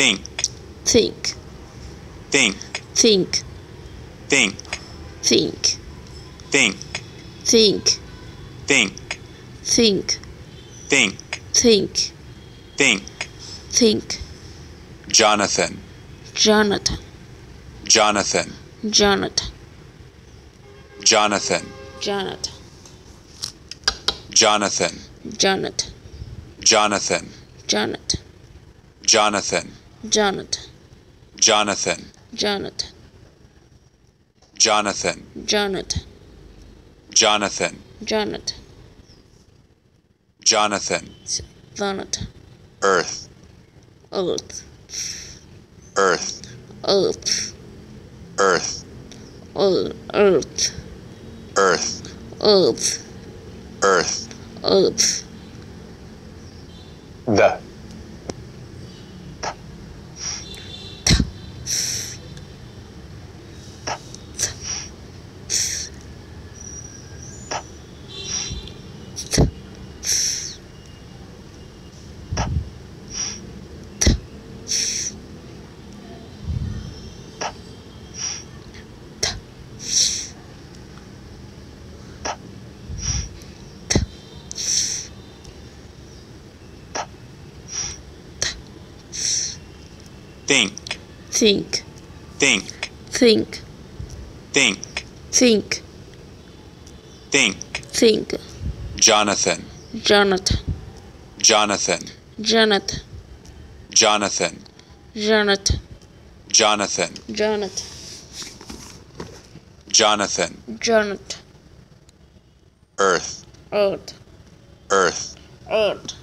think, think, think, think, think, think, think, think, think, think, think, think, think. think, Jonathan, Jonathan, Jonathan, Jonathan, Jonathan, Jonathan, Jonathan, Jonathan, Jonathan, Jonathan, Jonathan, Jonathan, Jonathan, Jonathan, Jonathan, Jonathan, Jonathan, Jonathan, Jonathan, Jonathan, Earth, Earth, Earth, Earth, Earth, Earth, Earth, Earth, Earth, Earth. Earth, the Think, think, think, think, think, think, think. think, Jonathan, Jonathan, Jonathan, Jonathan, Jonathan, Jonathan, Jonathan, Jonathan, Jonathan, Jonathan, Earth, Earth, Earth, Earth,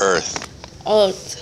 Earth, Earth,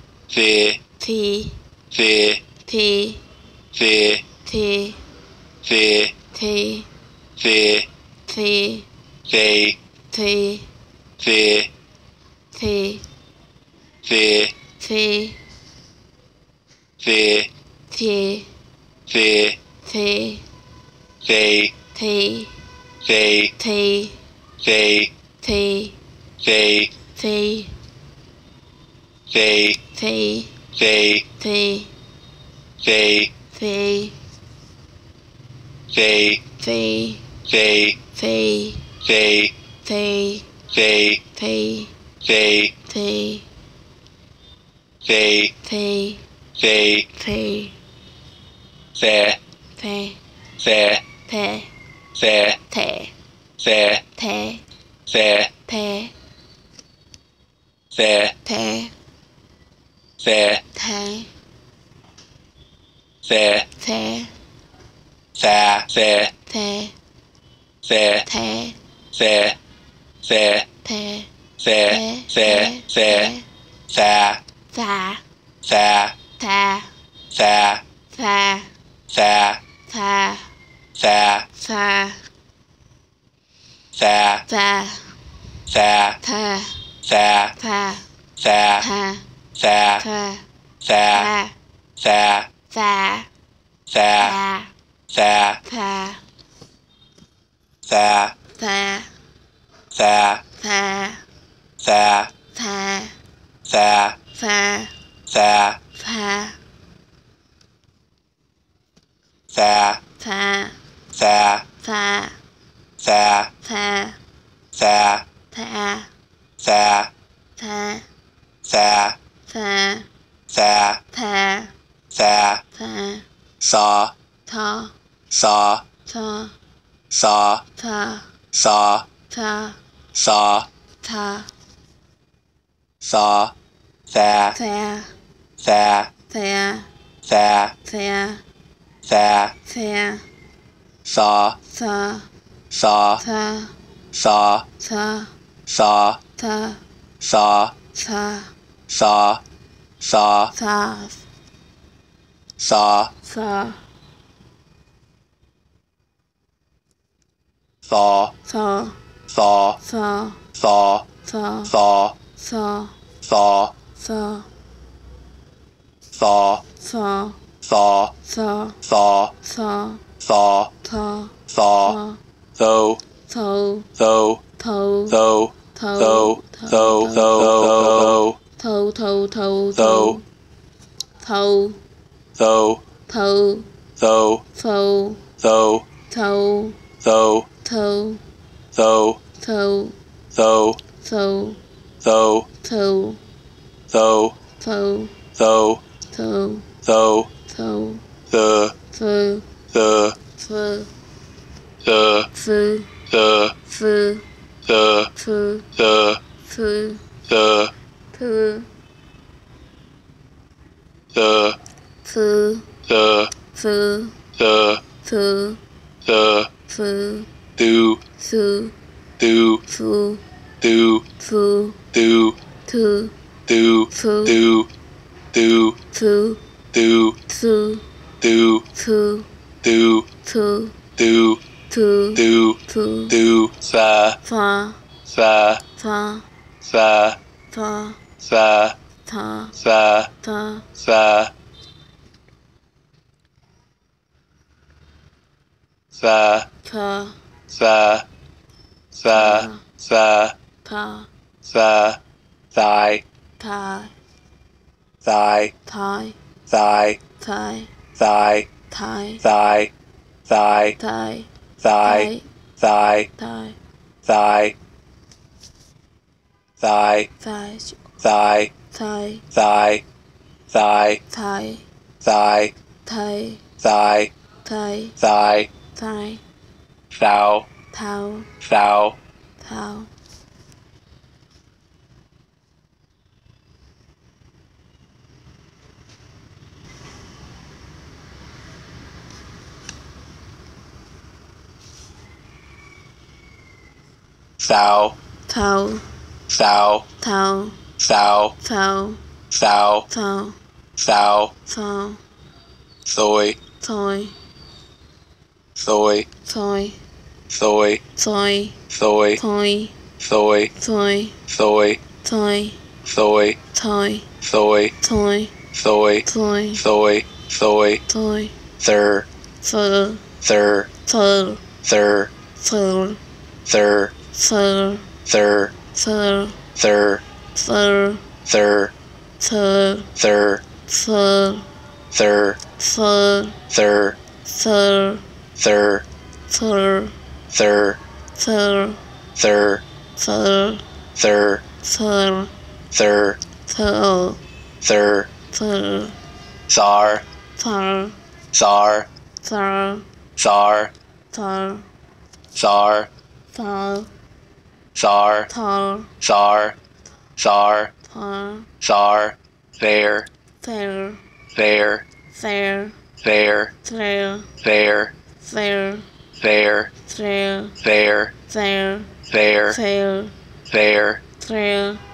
T, T, T, T, T, T, V, T, V, T, V, T, V, T, V, T, V, T, V, T, V, T, V, T, V, T, V, T, V, T, V, T, V, T, V, T, V, T, V, T, V, T, V, T, V, T, V, T, V, T, V, T, V, T, V, T, V, T, V, T, V, T, Sa, V, T, V, T, V, V, T, V, V, V, Sa, Sa, Sa, Ta, Sa, Sa, Sa, Sa, Sa, Sa, Sa, Sa, Sa, Ta, Sa, Ta, Sa, Ta, Sa, Ta, Sa, Ta, Sa, Sa, Sa, Ta, Sa, Ta, Sa, Ta, Sa, Ta, Sa, Ta, Sa, Ta, Sa, Ta, Sa, Ta, Sa, Ta, Sa, Ta, Sa, th, tha, th, tha, th, tha, th, saw, tha, saw, tha, saw, tha, saw, tha, saw, tha, saw, tha, tha, tha, tha, tha, tha, tha, tha, saw, tha, saw, tha, saw, tha, saw, tha, saw, tha, saw, saw, tha, saw, tha, thaw, tha, thaw, tha, thaw, tha, thaw, tha, thaw, tha, thaw, tha, thaw, tha, thaw, tha, thaw, tha, thaw, tha, though, thâu, though, thâu, though, thâu, though, though, though, thâu, thâu, thâu, though, thâu, though, thâu, though, thâu, though, thâu, though, thâu, though, thâu, though, thâu, though, thâu, though, thâu, though, thâu, though, thâu, the, the, the, phơ, the, phơ, the, phơ, the, phơ, the, poo the poo the poo the poo the poo do do do poo do poo do do do poo do do poo do poo do poo do poo do do do do sa fa sa fa sa fa sa, tha, sa, tha, sa, sa, tha, sa, sa, sa, tha, sa, thigh, thai, thigh, thai, thigh, thai, thigh, thai, thigh, thigh, thai, thigh, thigh, thai, thigh, thigh, thai, thigh, thai, thigh, thigh, thai, thigh, thai, thigh, thai, thigh, thai, thou, thao, thou, thao, thou, thao, thou, thao, thou, thao, thou, thao, thou, thao, soy, thôi, soy, thôi, soy, thôi, soy, thôi, soy, thôi, soy, thôi, soy, thôi, soy, thôi, soy, thôi, soy, soy, thôi, thir, phơ, thir, phơ, thir, phơ, thir, phơ, thir, phơ, thir, phơ, thir, thơ, thir, phơ, thir, phơ, thir, phơ, thir, phơ, thir, phơ, thir, phơ, thir, phơ, thir, phơ, thir, phơ, sar, phơ, sar, phơ, sar, phơ, sar, phơ, sar, thơ, sar, sar, phơ, sar, there, there, fair, there, fair, there, fair, there, fair, there, fair, there, fair, there, fair,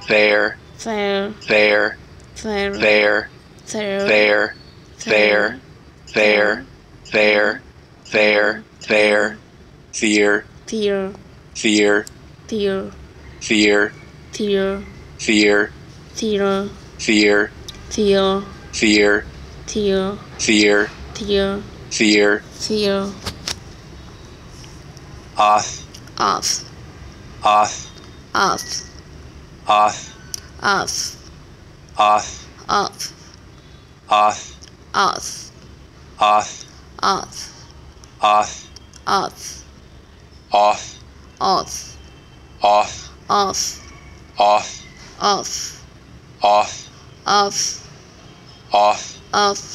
there, fair, there, fair, there, fair, there, there, there, there, there, there, fear, fear, fear, fear, fear, fear, fear, fear, fear, fear, fear, fear, fear, fear, fear, fear, off, off, off, off, off, off, off, off, off, off, off, off, off, off, off, off, off, off, off, off, off, off, off, off,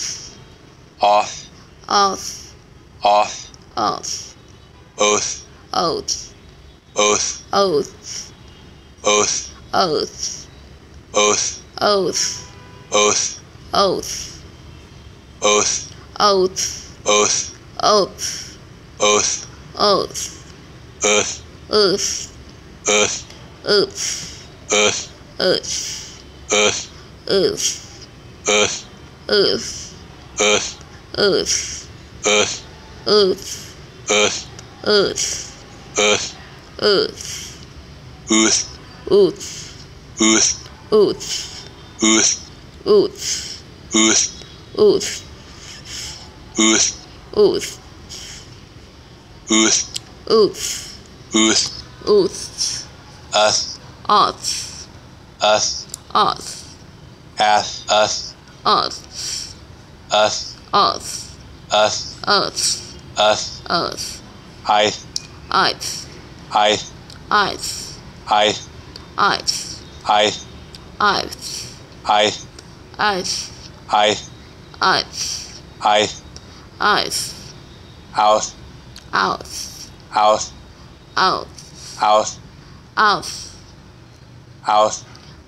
off, off, off, off, oath, oath, oath, oath, oath, oath, oath, oath, oath, oath, oath, oath, oath, oath, oath, oath, earth, earth, earth, earth, earth, earth, earth, earth, earth, earth, earth, earth, earth, earth, earth, earth, earth, earth, ooth, ooth, ooth, ooth, ooth, ooth, ooth, ooth, ooth, ooth, ooth, ooth, ooth, ooth, us, us, us, us, us, us, us, us, us, us, us, us, I, ice, I, ice, I, ice, I, ice, I, ice, I, ice, I, ice, house, house, house, out, house, house, house, house,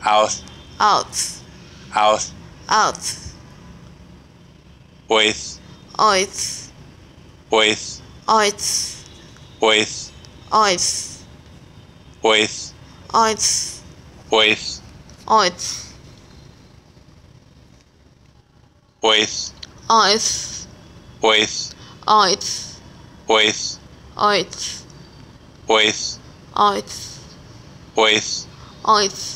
house, out, house, out, waste, oit, waste, oit, waste, oit, waste, oit, waste, oit, waste, oit, waste, oit, waste, oit, waste, oit, waste, oit,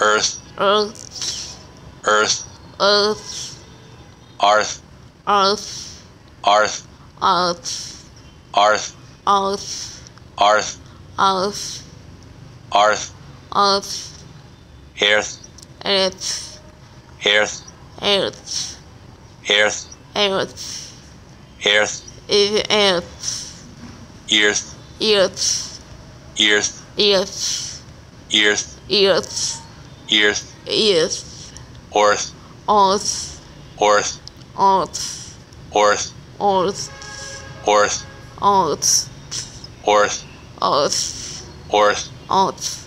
earth, earth, earth, earth, arth, earth, arth, earth, arth, earth, arth, earth, arth, earth, earth, earth, earth, earth, earth, earth, earth, earth, ears, earth, ears, earth, ears, earth, ears, earth, orth, earth, orth, earth, orth, earth, orth, earth, orth, earth, orth, earth,